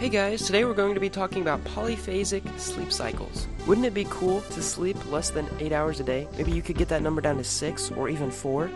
Hey guys, today we're going to be talking about polyphasic sleep cycles. Wouldn't it be cool to sleep less than 8 hours a day? Maybe you could get that number down to 6 or even 4.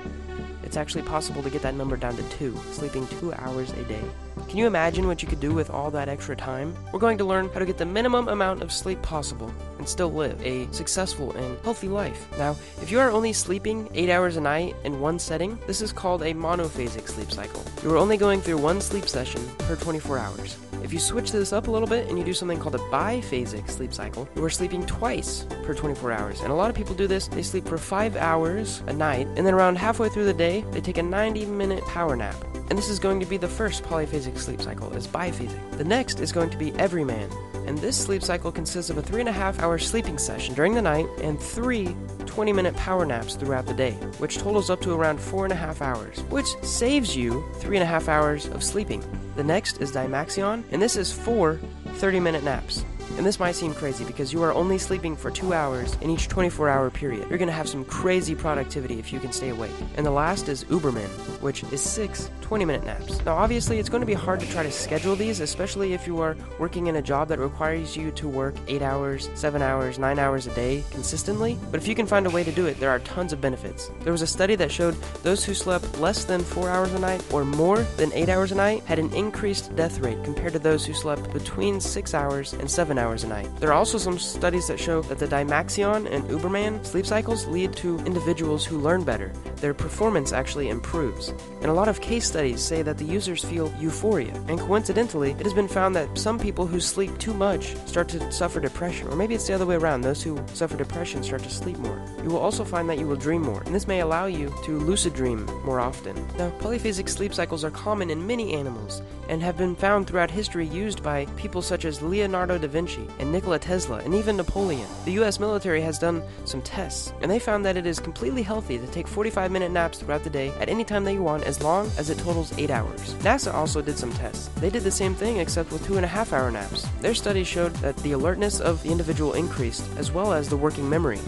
It's actually possible to get that number down to 2, sleeping 2 hours a day. Can you imagine what you could do with all that extra time? We're going to learn how to get the minimum amount of sleep possible and still live a successful and healthy life. Now, if you are only sleeping 8 hours a night in one setting, this is called a monophasic sleep cycle. You are only going through one sleep session per 24 hours. If you switch this up a little bit and you do something called a biphasic sleep cycle, you are sleeping twice per 24 hours. And a lot of people do this, they sleep for 5 hours a night, and then around halfway through the day, they take a 90 minute power nap. And this is going to be the first polyphasic sleep cycle, is biphasic. The next is going to be everyman. And this sleep cycle consists of a three and a half hour sleeping session during the night and three 20 minute power naps throughout the day, which totals up to around four and a half hours, which saves you three and a half hours of sleeping. The next is Dymaxion, and this is four 30 minute naps. And this might seem crazy because you are only sleeping for two hours in each 24 hour period. You're going to have some crazy productivity if you can stay awake. And the last is Uberman, which is six 20 minute naps. Now, obviously, it's going to be hard to try to schedule these, especially if you are working in a job that requires you to work 8 hours, 7 hours, 9 hours a day consistently. But if you can find a way to do it, there are tons of benefits. There was a study that showed those who slept less than 4 hours a night or more than 8 hours a night had an increased death rate compared to those who slept between 6 hours and 7 hours a night. There are also some studies that show that the Dymaxion and Uberman sleep cycles lead to individuals who learn better. Their performance actually improves. And a lot of case studies say that the users feel euphoria, and coincidentally, it has been found that some people who sleep too much start to suffer depression, or maybe it's the other way around. Those who suffer depression start to sleep more. You will also find that you will dream more, and this may allow you to lucid dream more often. Now, polyphasic sleep cycles are common in many animals and have been found throughout history used by people such as Leonardo da Vinci and Nikola Tesla and even Napoleon. The US military has done some tests, and they found that it is completely healthy to take 45 minute naps throughout the day at any time that you want as long as it totals 8 hours. NASA also did some tests. They did the same thing except with 2.5 hour naps. Their studies showed that the alertness of the individual increased as well as the working memory.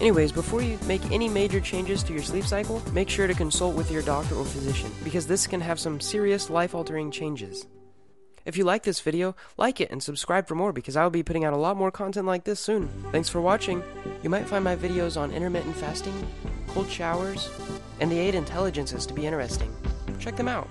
Anyways, before you make any major changes to your sleep cycle, make sure to consult with your doctor or physician because this can have some serious life altering changes. If you like this video, like it and subscribe for more because I will be putting out a lot more content like this soon. Thanks for watching. You might find my videos on intermittent fasting, cold showers, and the 8 intelligences to be interesting. Check them out.